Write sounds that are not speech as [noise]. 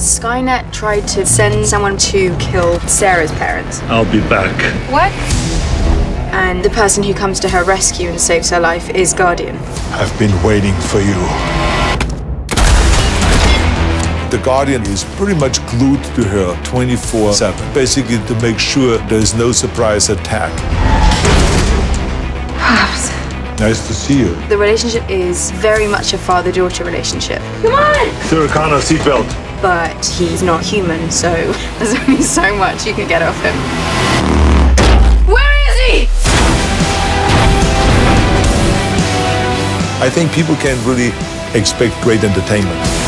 Skynet tried to send someone to kill Sarah's parents. I'll be back. What? And the person who comes to her rescue and saves her life is Guardian. I've been waiting for you. The Guardian is pretty much glued to her 24 7, basically to make sure there's no surprise attack. Pops. Nice to see you. The relationship is very much a father daughter relationship. Come on! Sarah Connor, seatbelt. But he's not human, so [laughs] there's only so much you can get off him. Where is he? I think people can really expect great entertainment.